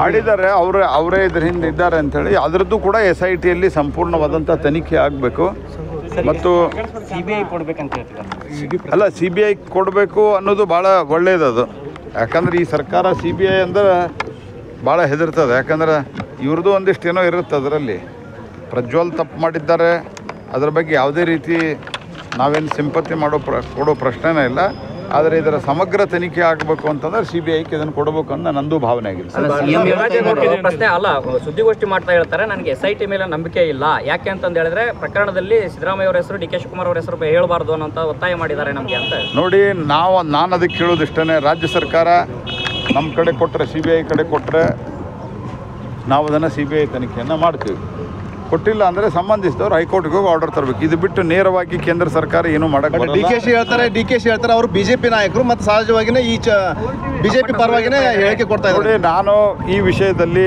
ಮಾಡಿದ್ದಾರೆ ಅವರೇ ಅವರೇ ಇದ್ರ ಹಿಂದೆ ಇದ್ದಾರೆ ಅಂತೇಳಿ ಅದರದ್ದು ಕೂಡ ಎಸ್ ಐ ಟಿಯಲ್ಲಿ ಸಂಪೂರ್ಣವಾದಂಥ ತನಿಖೆ ಆಗಬೇಕು. ಮತ್ತು ಸಿಬಿಐ ಕೊಡ್ಬೇಕಂತ ಹೇಳ್ತಿದ್ದಾರೆ ಅಲ್ಲ ಸಿ ಬಿ ಐ ಕೊಡಬೇಕು ಅನ್ನೋದು ಭಾಳ ಒಳ್ಳೆಯದದು ಯಾಕಂದ್ರೆ ಈ ಸರ್ಕಾರ ಸಿ ಬಿ ಐ ಅಂದ್ರೆ ಭಾಳ ಹೆದರ್ತದೆ. ಯಾಕಂದ್ರೆ ಇವ್ರದ್ದು ಒಂದಿಷ್ಟು ಏನೋ ಇರುತ್ತೆ ಅದರಲ್ಲಿ. ಪ್ರಜ್ವಲ್ ತಪ್ಪು ಮಾಡಿದ್ದಾರೆ. ಅದ್ರ ಬಗ್ಗೆ ಯಾವುದೇ ರೀತಿ ನಾವೇನು ಸಿಂಪತಿ ಮಾಡೋ ಪ್ರ ಕೊಡೋ ಪ್ರಶ್ನೆನೇ ಇಲ್ಲ. ಆದರೆ ಇದರ ಸಮಗ್ರ ತನಿಖೆ ಆಗಬೇಕು ಅಂತಂದ್ರೆ ಸಿ ಬಿ ಐಗೆ ಇದನ್ನು ಕೊಡಬೇಕು ಅನ್ನೋ ನಂದು ಭಾವನೆ ಆಗಿದೆ. ಪ್ರಶ್ನೆ ಅಲ್ಲ ಸುದ್ದಿಗೋಷ್ಠಿ ಮಾಡ್ತಾ ಹೇಳ್ತಾರೆ ನನಗೆ ಎಸ್ ಐ ಟಿ ಮೇಲೆ ನಂಬಿಕೆ ಇಲ್ಲ. ಯಾಕೆ ಅಂತಂದು ಹೇಳಿದ್ರೆ ಪ್ರಕರಣದಲ್ಲಿ ಸಿದ್ದರಾಮಯ್ಯ ಅವರ ಹೆಸರು ಡಿ ಕೆ ಶಿವಕುಮಾರ್ ಅವರ ಹೆಸರು ಹೇಳಬಾರ್ದು ಅನ್ನೋ ಒತ್ತಾಯ ಮಾಡಿದ್ದಾರೆ ನಮಗೆ ಅಂತ. ನೋಡಿ ನಾವು ನಾನು ಅದಕ್ಕೆ ಕೇಳೋದು ಇಷ್ಟೇ ರಾಜ್ಯ ಸರ್ಕಾರ ನಮ್ಮ ಕಡೆ ಕೊಟ್ಟರೆ ಸಿ ಬಿ ಐ ಕಡೆ ಕೊಟ್ಟರೆ ನಾವು ಅದನ್ನು ಸಿ ಬಿ ಐ ತನಿಖೆಯನ್ನು ಮಾಡ್ತೀವಿ. ಕೊಟ್ಟಿಲ್ಲ ಅಂದರೆ ಸಂಬಂಧಿಸಿದವರು ಹೈಕೋರ್ಟ್ಗೆ ಹೋಗಿ ಆರ್ಡರ್ ತರಬೇಕು. ಇದು ಬಿಟ್ಟು ನೇರವಾಗಿ ಕೇಂದ್ರ ಸರ್ಕಾರ ಏನು ಮಾಡಕ್ಕೆ ಡಿ ಕೆ ಶಿ ಹೇಳ್ತಾರೆ ಡಿ ಕೆ ಶಿ ಹೇಳ್ತಾರೆ ಅವರು ಬಿಜೆಪಿ ನಾಯಕರು ಮತ್ತು ಸಹಜವಾಗಿನೇ ಈ ಚ ಬಿಜೆಪಿ ಪರವಾಗಿನೇ ಹೇಳಿಕೆ ಕೊಡ್ತಾ ಇದ್ದಾರೆ. ನಾನು ಈ ವಿಷಯದಲ್ಲಿ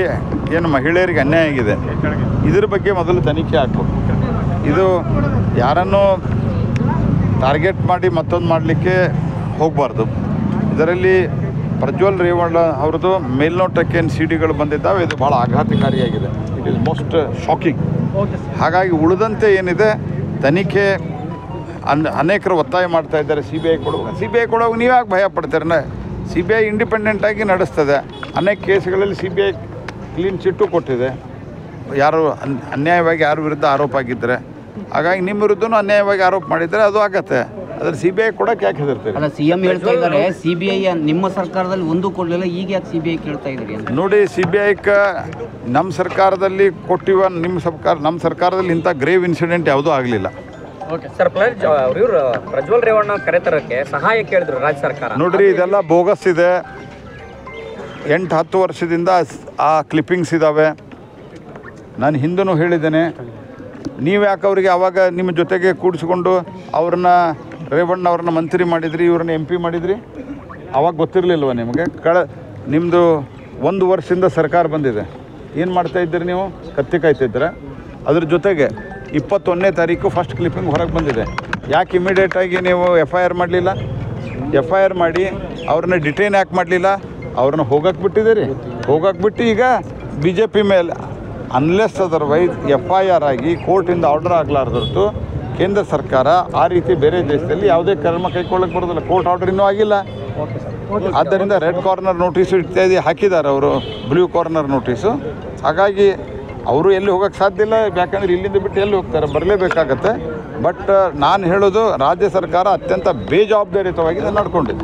ಏನು ಮಹಿಳೆಯರಿಗೆ ಅನ್ಯಾಯ ಆಗಿದೆ. ಇದ್ರ ಬಗ್ಗೆ ಮೊದಲು ತನಿಖೆ ಹಾಕು. ಇದು ಯಾರನ್ನು ಟಾರ್ಗೆಟ್ ಮಾಡಿ ಮತ್ತೊಂದು ಮಾಡಲಿಕ್ಕೆ ಹೋಗಬಾರ್ದು. ಇದರಲ್ಲಿ ಪ್ರಜ್ವಲ್ ರೇವಣ್ಣ ಅವ್ರದ್ದು ಮೇಲ್ನೋಟಕ್ಕೆ ಏನು ಸಿ ಡಿಗಳು ಬಂದಿದ್ದಾವೆ ಇದು ಭಾಳ ಆಘಾತಕಾರಿಯಾಗಿದೆ. ಇಟ್ ಈಸ್ ಮೋಸ್ಟ್ ಶಾಕಿಂಗ್ ಹಾಗಾಗಿ ಉಳಿದಂತೆ ಏನಿದೆ ತನಿಖೆ ಅನ್ ಅನೇಕರು ಒತ್ತಾಯ ಮಾಡ್ತಾ ಇದ್ದಾರೆ ಸಿ ಬಿ ಐ ಕೊಡುವಾಗ ಸಿ ಬಿ ಐ ಕೊಡುವಾಗ ನೀವು ಯಾಕೆ ಭಯ ಪಡ್ತೀರನ್ನ ಸಿ ಬಿ ಐ ಇಂಡಿಪೆಂಡೆಂಟಾಗಿ ನಡೆಸ್ತದೆ. ಅನೇಕ ಕೇಸ್ಗಳಲ್ಲಿ C B I clean chit ಕೊಟ್ಟಿದೆ. ಯಾರು ಅನ್ ಅನ್ಯಾಯವಾಗಿ ಯಾರ ವಿರುದ್ಧ ಆರೋಪ ಆಗಿದ್ದರೆ ಹಾಗಾಗಿ ನಿಮ್ಮ ವಿರುದ್ಧನೂ ಅನ್ಯಾಯವಾಗಿ ಆರೋಪ ಮಾಡಿದರೆ ಅದು ಆಗತ್ತೆ. ಅದ್ರ ಸಿ ಬಿ ಐ ಕೊಡೋಕೆ ಯಾಕೆ ಹೆದರ್ತೀರಿ? ಅಲ್ಲ ಸಿಎಂ ಹೇಳ್ತಾ ಇದ್ದಾರೆ. ಐ ನಿಮ್ಮ ಸರ್ಕಾರದಲ್ಲಿ ಒಂದು ಕೊಡಲಿಲ್ಲ ಈಗ ಯಾಕೆ ಸಿಬಿಐ ಕೇಳ್ತಾ ಇದ್ದೀರಿ ಅಂತ? ನೋಡಿ ಸಿ ಬಿ ನಮ್ಮ ಸರ್ಕಾರದಲ್ಲಿ ಕೊಟ್ಟಿವ ನಿಮ್ಮ ಸರ್ಕಾರ ನಮ್ಮ ಸರ್ಕಾರದಲ್ಲಿ ಇಂಥ ಗ್ರೇವ್ ಇನ್ಸಿಡೆಂಟ್ ಯಾವುದೂ ಆಗಲಿಲ್ಲ. ಸರ್ ಪ್ಲಸ್ ಇವರು ಪ್ರಜ್ವಲ್ ರೇವಣ್ಣ ಕರೆತರಕ್ಕೆ ಸಹಾಯ ಕೇಳಿದ್ರು ರಾಜ್ಯ ಸರ್ಕಾರ. ನೋಡ್ರಿ ಇದೆಲ್ಲ ಬೋಗಸ್ ಇದೆ. ಎಂಟು ಹತ್ತು ವರ್ಷದಿಂದ ಸ್- ಆ ಕ್ಲಿಪ್ಪಿಂಗ್ಸ್ ಇದ್ದಾವೆ ನಾನು ಹಿಂದೂ ಹೇಳಿದ್ದೇನೆ. ನೀವು ಯಾಕೆ ಅವರಿಗೆ ಆವಾಗ ನಿಮ್ಮ ಜೊತೆಗೆ ಕೂಡಿಸ್ಕೊಂಡು ಅವ್ರನ್ನ ರೇವಣ್ಣ ಅವ್ರನ್ನ ಮಂತ್ರಿ ಮಾಡಿದ್ರಿ, ಇವ್ರನ್ನ ಎಂ ಪಿ ಮಾಡಿದ್ರಿ? ಅವಾಗ ಗೊತ್ತಿರಲಿಲ್ವ ನಿಮಗೆ? ಕಳ ನಿಮ್ಮದು ಒಂದು ವರ್ಷದಿಂದ ಸರ್ಕಾರ ಬಂದಿದೆ. ಏನು ಮಾಡ್ತಾ ಇದ್ದೀರಿ ನೀವು? ಕತ್ತಿ ಕಾಯ್ತಿದ್ರೆ ಅದ್ರ ಜೊತೆಗೆ ಇಪ್ಪತ್ತೊಂದನೇ ತಾರೀಕು ಫಸ್ಟ್ ಕ್ಲಿಪ್ಪಿಂಗ್ ಹೊರಗೆ ಬಂದಿದೆ. ಯಾಕೆ ಇಮಿಡಿಯೇಟಾಗಿ ನೀವು ಎಫ್ ಐ ಆರ್ ಮಾಡಲಿಲ್ಲ? ಎಫ್ ಐ ಆರ್ ಮಾಡಿ ಅವ್ರನ್ನ ಡಿಟೈನ್ ಯಾಕೆ ಮಾಡಲಿಲ್ಲ? ಅವ್ರನ್ನ ಹೋಗಕ್ಕೆ ಬಿಟ್ಟಿದ್ದೀರಿ? ಹೋಗಕ್ಕೆ ಬಿಟ್ಟು ಈಗ ಬಿ ಜೆ ಪಿ ಮೇಲೆ unless otherwise F I R ಆಗಿ ಕೋರ್ಟಿಂದ ಆರ್ಡರ್ ಆಗಲಾರ್ದಷ್ಟು ಕೇಂದ್ರ ಸರ್ಕಾರ ಆ ರೀತಿ ಬೇರೆ ದೇಶದಲ್ಲಿ ಯಾವುದೇ ಕ್ರಮ ಕೈಗೊಳ್ಳಕ್ಕೆ ಬರೋದಿಲ್ಲ. ಕೋರ್ಟ್ ಆರ್ಡರ್ ಇನ್ನೂ ಆಗಿಲ್ಲ. ಆದ್ದರಿಂದ ರೆಡ್ ಕಾರ್ನರ್ ನೋಟಿಸು ಇತ್ಯಾದಿ ಹಾಕಿದ್ದಾರೆ ಅವರು. ಬ್ಲೂ ಕಾರ್ನರ್ ನೋಟಿಸು ಹಾಗಾಗಿ ಅವರು ಎಲ್ಲಿ ಹೋಗೋಕ್ಕೆ ಸಾಧ್ಯ ಇಲ್ಲ. ಯಾಕಂದರೆ ಇಲ್ಲಿಂದ ಬಿಟ್ಟು ಎಲ್ಲಿ ಹೋಗ್ತಾರೆ? ಬರಲೇಬೇಕಾಗತ್ತೆ. ಬಟ್ ನಾನು ಹೇಳೋದು, ರಾಜ್ಯ ಸರ್ಕಾರ ಅತ್ಯಂತ ಬೇಜವಾಬ್ದಾರಿಯುತವಾಗಿ ನಡ್ಕೊಂಡಿದೆ.